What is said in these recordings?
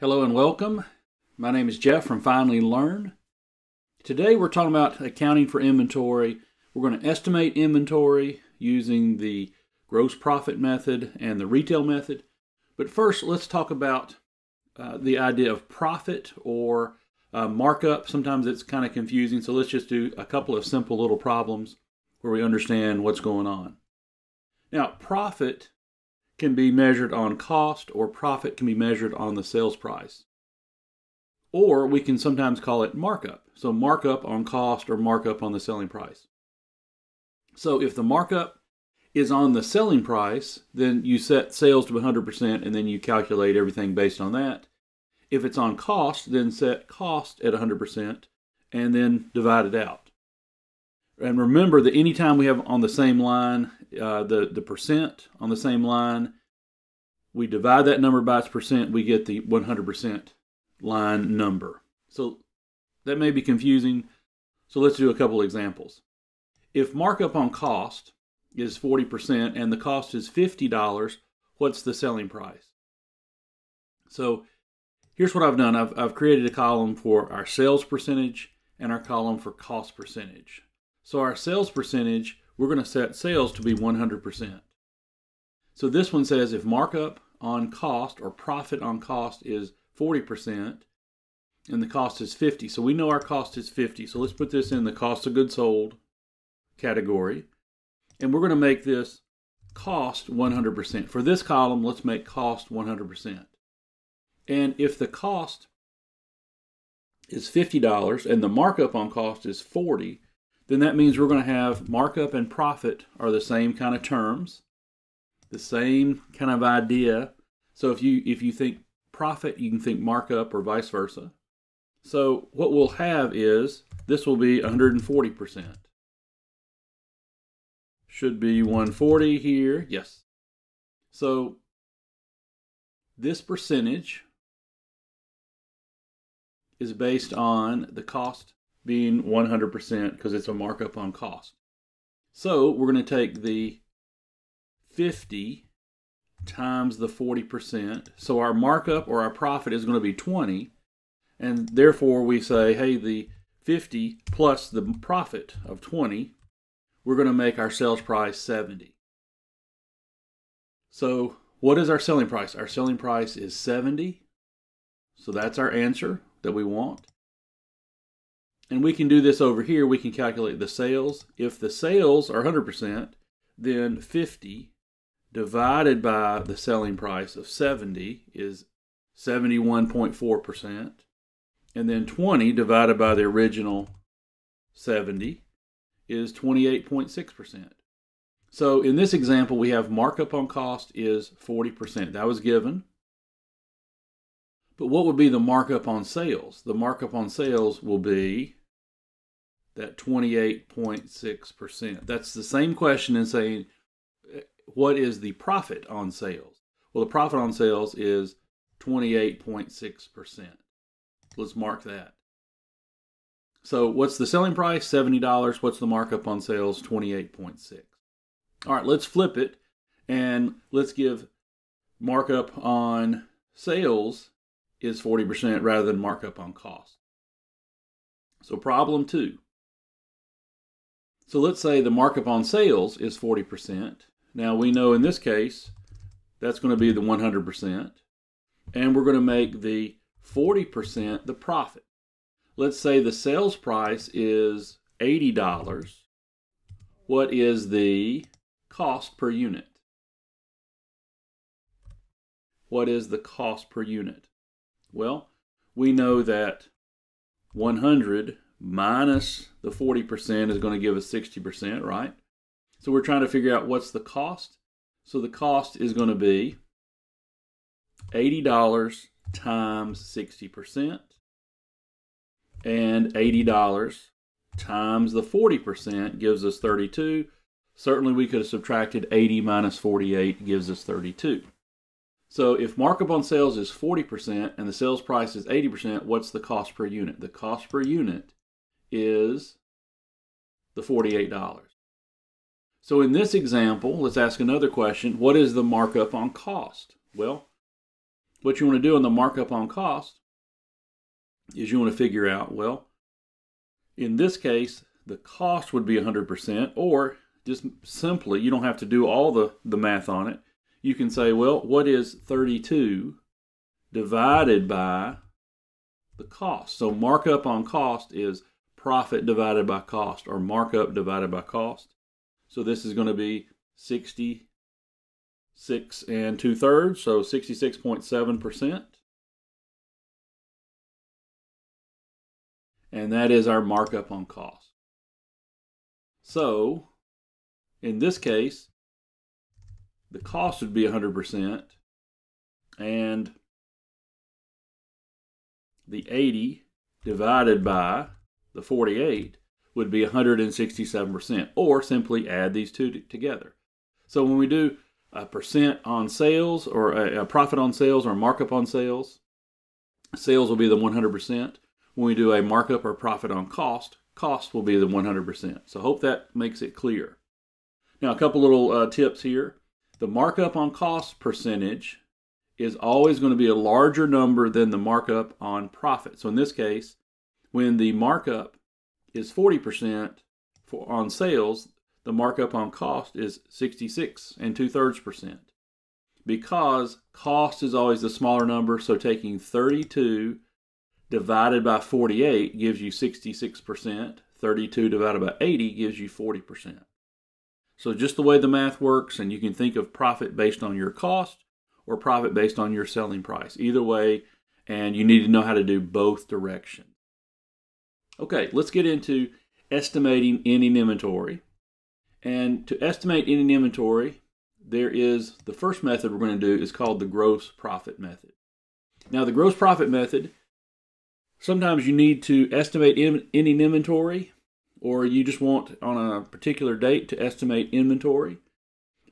Hello and welcome. My name is Jeff from Finally Learn. Today we're talking about accounting for inventory. We're going to estimate inventory using the gross profit method and the retail method. But first, let's talk about uh, the idea of profit or uh, markup. Sometimes it's kind of confusing, so let's just do a couple of simple little problems where we understand what's going on. Now, profit can be measured on cost or profit can be measured on the sales price. Or we can sometimes call it markup. So markup on cost or markup on the selling price. So if the markup is on the selling price, then you set sales to 100% and then you calculate everything based on that. If it's on cost, then set cost at 100% and then divide it out. And remember that anytime we have on the same line uh, the, the percent on the same line, we divide that number by its percent, we get the 100% line number. So that may be confusing. So let's do a couple examples. If markup on cost is 40% and the cost is $50, what's the selling price? So here's what I've done. I've, I've created a column for our sales percentage and our column for cost percentage. So our sales percentage, we're going to set sales to be 100%. So this one says if markup on cost or profit on cost is 40% and the cost is 50. So we know our cost is 50. So let's put this in the cost of goods sold category. And we're going to make this cost 100%. For this column, let's make cost 100%. And if the cost is $50 and the markup on cost is 40, then that means we're going to have markup and profit are the same kind of terms, the same kind of idea. So if you if you think profit, you can think markup or vice versa. So what we'll have is this will be 140%. Should be 140 here. Yes. So this percentage is based on the cost being 100% because it's a markup on cost. So we're going to take the 50 times the 40%. So our markup or our profit is going to be 20. And therefore we say, hey, the 50 plus the profit of 20, we're going to make our sales price 70. So what is our selling price? Our selling price is 70. So that's our answer that we want. And we can do this over here. We can calculate the sales. If the sales are 100%, then 50 divided by the selling price of 70 is 71.4%. And then 20 divided by the original 70 is 28.6%. So in this example, we have markup on cost is 40%. That was given. But what would be the markup on sales? The markup on sales will be that 28.6%. That's the same question in saying, what is the profit on sales? Well, the profit on sales is 28.6%. Let's mark that. So, what's the selling price? $70. What's the markup on sales? 28.6. All right, let's flip it and let's give markup on sales is 40% rather than markup on cost. So, problem two so let's say the markup on sales is 40%. Now we know in this case that's going to be the 100%. And we're going to make the 40% the profit. Let's say the sales price is $80. What is the cost per unit? What is the cost per unit? Well, we know that 100 minus the 40% is going to give us 60%, right? So we're trying to figure out what's the cost. So the cost is going to be $80 times 60%. And $80 times the 40% gives us 32. Certainly we could have subtracted 80 minus 48 gives us 32. So if markup on sales is 40% and the sales price is 80%, what's the cost per unit? The cost per unit is the $48. So in this example, let's ask another question. What is the markup on cost? Well, what you want to do on the markup on cost is you want to figure out, well, in this case, the cost would be 100%, or just simply, you don't have to do all the, the math on it. You can say, well, what is 32 divided by the cost? So markup on cost is profit divided by cost, or markup divided by cost. So this is going to be 66 and two thirds, so 66.7%. And that is our markup on cost. So in this case, the cost would be 100%, and the 80 divided by the 48 would be 167%, or simply add these two together. So when we do a percent on sales, or a, a profit on sales, or markup on sales, sales will be the 100%. When we do a markup or profit on cost, cost will be the 100%. So hope that makes it clear. Now, a couple little uh, tips here. The markup on cost percentage is always going to be a larger number than the markup on profit. So in this case, when the markup is 40% for, on sales, the markup on cost is 66 and two thirds percent. Because cost is always the smaller number, so taking 32 divided by 48 gives you 66%, 32 divided by 80 gives you 40%. So just the way the math works, and you can think of profit based on your cost or profit based on your selling price. Either way, and you need to know how to do both directions. Okay, let's get into estimating ending inventory. And to estimate ending inventory, there is the first method we're going to do is called the gross profit method. Now, the gross profit method, sometimes you need to estimate ending inventory or you just want on a particular date to estimate inventory.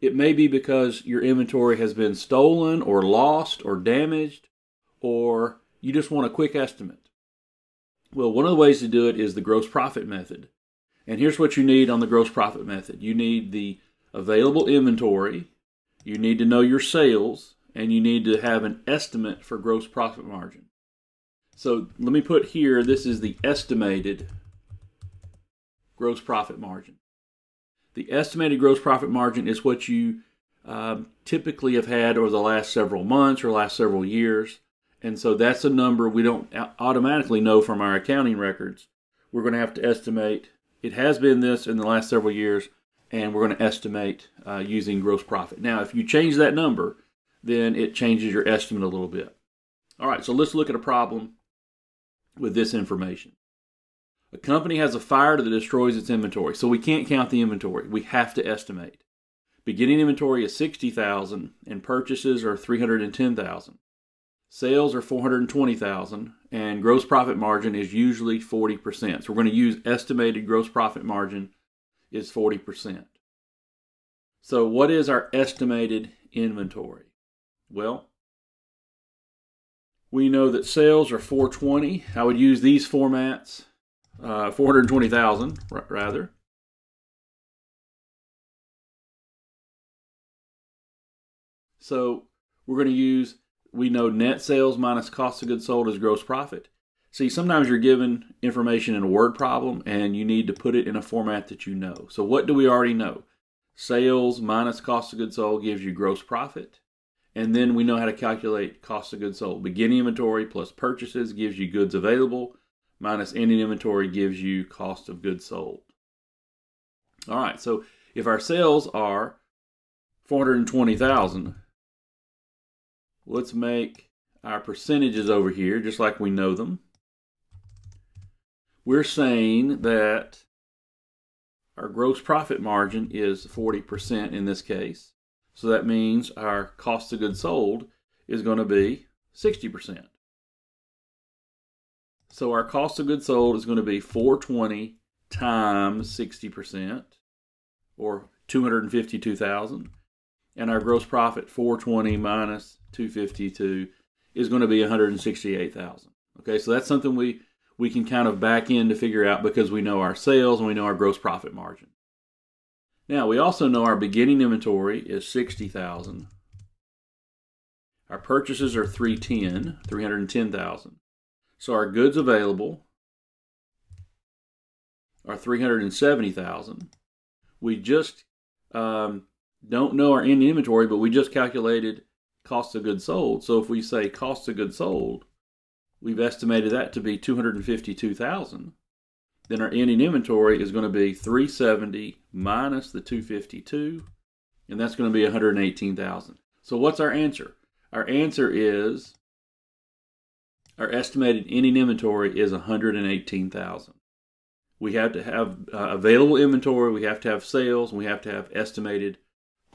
It may be because your inventory has been stolen or lost or damaged, or you just want a quick estimate. Well, one of the ways to do it is the gross profit method. And here's what you need on the gross profit method you need the available inventory, you need to know your sales, and you need to have an estimate for gross profit margin. So let me put here this is the estimated gross profit margin. The estimated gross profit margin is what you um, typically have had over the last several months or last several years. And so that's a number we don't automatically know from our accounting records. We're going to have to estimate. It has been this in the last several years, and we're going to estimate uh, using gross profit. Now, if you change that number, then it changes your estimate a little bit. All right, so let's look at a problem with this information. A company has a fire that destroys its inventory, so we can't count the inventory. We have to estimate. Beginning inventory is 60,000 and purchases are 310,000. Sales are 420,000 and gross profit margin is usually 40%. So we're going to use estimated gross profit margin is 40%. So what is our estimated inventory? Well, we know that sales are 420. I would use these formats uh, 420,000 rather. So we're going to use, we know net sales minus cost of goods sold is gross profit. See, sometimes you're given information in a word problem and you need to put it in a format that you know. So what do we already know? Sales minus cost of goods sold gives you gross profit. And then we know how to calculate cost of goods sold. Beginning inventory plus purchases gives you goods available minus ending inventory gives you cost of goods sold. All right, so if our sales are 420,000, let's make our percentages over here just like we know them. We're saying that our gross profit margin is 40% in this case. So that means our cost of goods sold is going to be 60%. So our cost of goods sold is going to be 420 times 60% or 252,000 and our gross profit 420 minus 252 is going to be 168,000. Okay, so that's something we we can kind of back in to figure out because we know our sales and we know our gross profit margin. Now, we also know our beginning inventory is 60,000 Our purchases are 310, 310,000. So our goods available are 370,000. We just um, don't know our ending inventory, but we just calculated cost of goods sold. So if we say cost of goods sold, we've estimated that to be 252,000. Then our ending inventory is going to be 370 minus the 252, and that's going to be 118,000. So what's our answer? Our answer is our estimated ending inventory is 118,000. We have to have uh, available inventory, we have to have sales, and we have to have estimated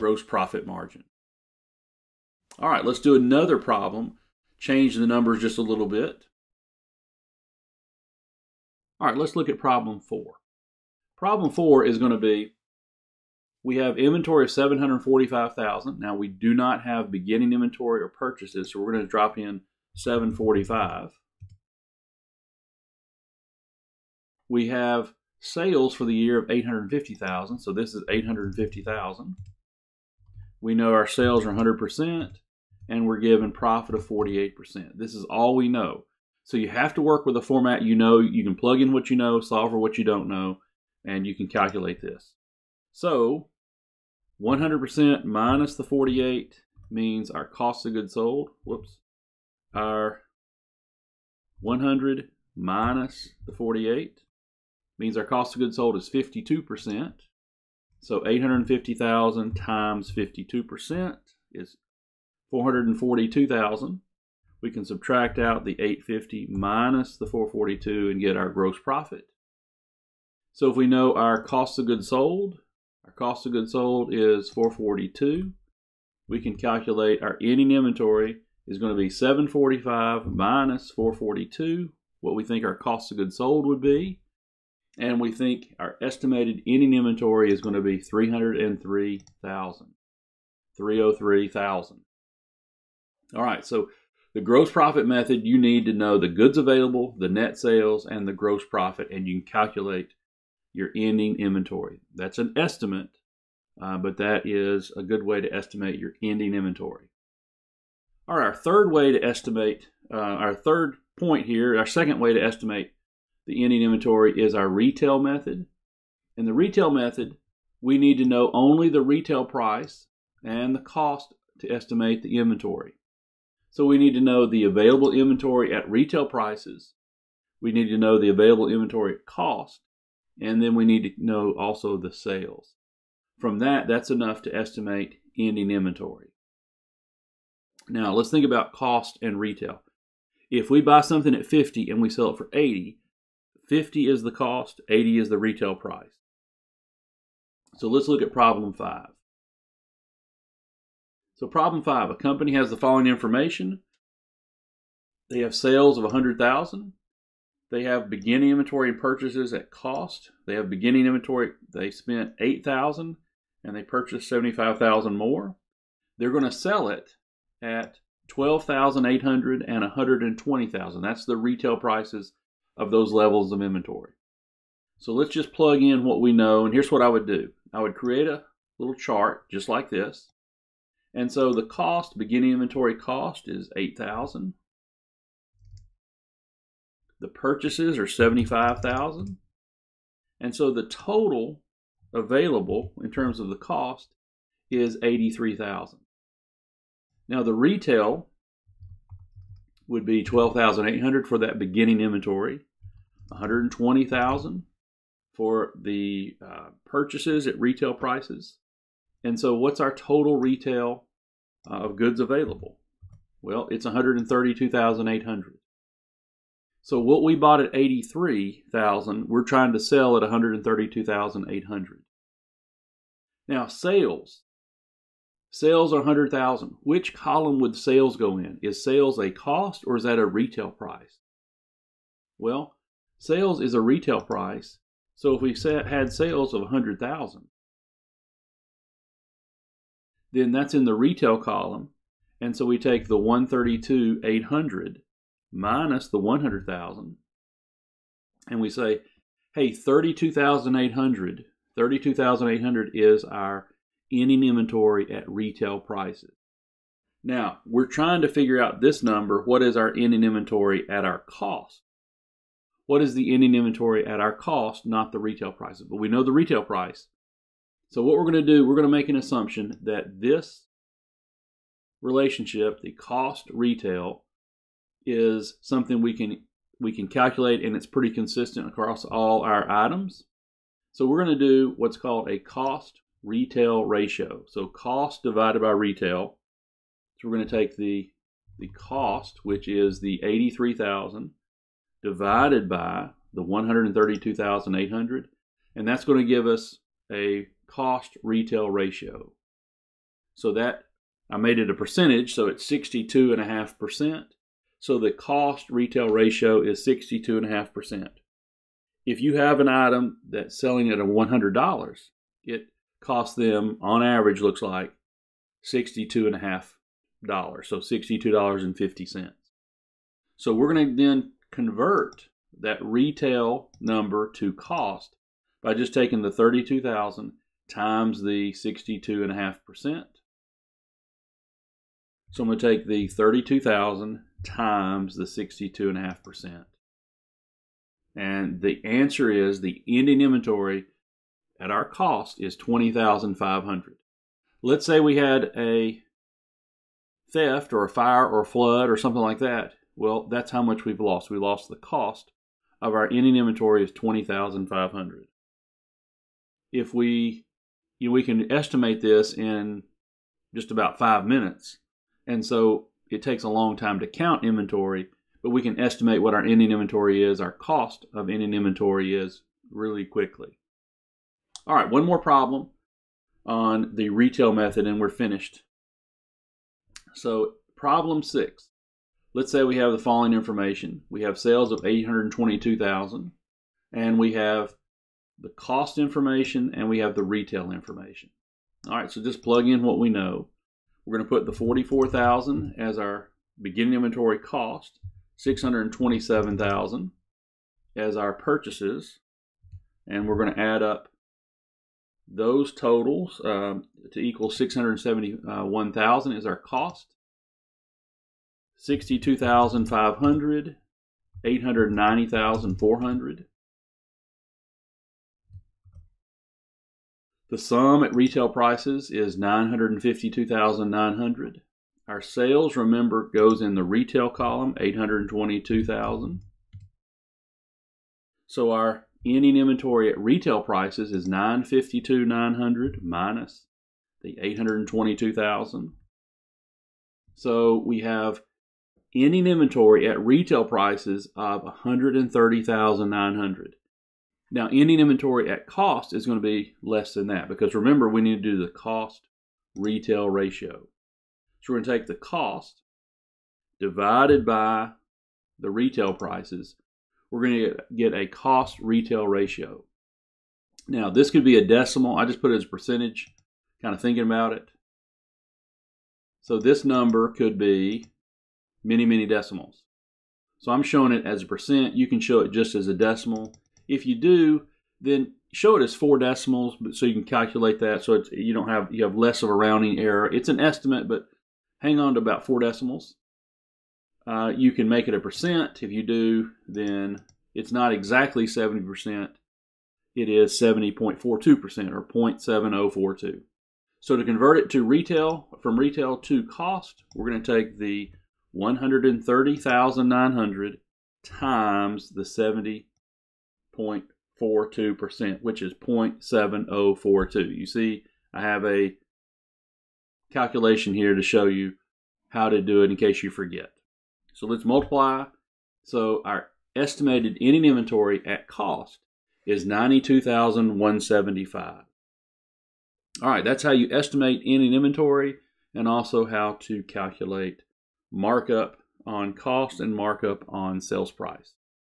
gross profit margin. All right, let's do another problem. Change the numbers just a little bit. All right, let's look at problem four. Problem four is going to be we have inventory of 745,000. Now we do not have beginning inventory or purchases, so we're going to drop in 745. We have sales for the year of 850,000, so this is 850,000. We know our sales are 100% and we're given profit of 48%. This is all we know. So you have to work with a format you know. You can plug in what you know, solve for what you don't know, and you can calculate this. So 100% minus the 48 means our cost of goods sold. Whoops. Our 100 minus the 48 means our cost of goods sold is 52%. So 850,000 times 52% is 442,000. We can subtract out the 850 minus the 442 and get our gross profit. So if we know our cost of goods sold, our cost of goods sold is 442, we can calculate our ending inventory is going to be 745 minus 442, what we think our cost of goods sold would be. And we think our estimated ending inventory is going to be 303,000. 303,000. All right, so the gross profit method, you need to know the goods available, the net sales, and the gross profit, and you can calculate your ending inventory. That's an estimate, uh, but that is a good way to estimate your ending inventory. All right, our third way to estimate, uh, our third point here, our second way to estimate the ending inventory is our retail method. In the retail method, we need to know only the retail price and the cost to estimate the inventory. So we need to know the available inventory at retail prices. We need to know the available inventory at cost. And then we need to know also the sales. From that, that's enough to estimate ending inventory. Now, let's think about cost and retail. If we buy something at 50 and we sell it for 80, 50 is the cost, 80 is the retail price. So let's look at problem 5. So problem five, a company has the following information. They have sales of 100,000. They have beginning inventory and purchases at cost. They have beginning inventory. They spent 8,000 and they purchased 75,000 more. They're going to sell it at 12,800 and 120,000. That's the retail prices of those levels of inventory. So let's just plug in what we know. And here's what I would do. I would create a little chart just like this. And so the cost, beginning inventory cost is 8,000. The purchases are 75,000. And so the total available in terms of the cost is 83,000. Now the retail would be 12,800 for that beginning inventory, 120,000 for the uh, purchases at retail prices, and so, what's our total retail uh, of goods available? Well, it's 132,800. So what we bought at 83,000, we're trying to sell at 132,800. Now, sales. Sales are 100,000. Which column would sales go in? Is sales a cost or is that a retail price? Well, sales is a retail price. So if we had sales of 100,000, then that's in the retail column. And so we take the 132 800 minus the 100,000 and we say, hey, 32,800, 32,800 is our ending inventory at retail prices. Now, we're trying to figure out this number. What is our ending inventory at our cost? What is the ending inventory at our cost, not the retail prices? But we know the retail price. So what we're going to do, we're going to make an assumption that this relationship, the cost retail, is something we can we can calculate and it's pretty consistent across all our items. So we're going to do what's called a cost retail ratio. So cost divided by retail. So we're going to take the the cost, which is the 83,000 divided by the 132,800 and that's going to give us a cost retail ratio. So that I made it a percentage, so it's 62.5%. So the cost retail ratio is 62.5%. If you have an item that's selling at a $100, it costs them on average looks like $62.5. So $62.50. So we're going to then convert that retail number to cost by just taking the 32,000 times the 62.5%. So I'm going to take the 32,000 times the 62.5%. And the answer is the ending inventory at our cost is 20,500. Let's say we had a theft or a fire or a flood or something like that. Well, that's how much we've lost. We lost the cost of our ending inventory is 20,500. If we you know, we can estimate this in just about 5 minutes. And so it takes a long time to count inventory, but we can estimate what our ending inventory is, our cost of ending inventory is really quickly. All right, one more problem on the retail method and we're finished. So, problem six. Let's say we have the following information. We have sales of 822,000 and we have the cost information and we have the retail information. All right, so just plug in what we know. We're going to put the 44,000 as our beginning inventory cost, 627,000 as our purchases, and we're going to add up those totals um, to equal 671,000 is our cost. 62,500, 890,400. The sum at retail prices is 952,900. Our sales, remember, goes in the retail column, 822,000. So our ending inventory at retail prices is 952,900 minus the 822,000. So we have ending inventory at retail prices of 130,900. Now, ending inventory at cost is going to be less than that because remember, we need to do the cost retail ratio. So we're going to take the cost divided by the retail prices. We're going to get a cost retail ratio. Now, this could be a decimal. I just put it as a percentage, kind of thinking about it. So this number could be many, many decimals. So I'm showing it as a percent. You can show it just as a decimal. If you do, then show it as four decimals, so you can calculate that. So you don't have you have less of a rounding error. It's an estimate, but hang on to about four decimals. Uh, you can make it a percent. If you do, then it's not exactly 70%. It is 70.42% or 0.7042. So to convert it to retail, from retail to cost, we're going to take the 130,900 times the 70 0.42%, which is 0.7042. You see, I have a calculation here to show you how to do it in case you forget. So let's multiply. So our estimated ending inventory at cost is 92,175. All right, that's how you estimate ending inventory and also how to calculate markup on cost and markup on sales price.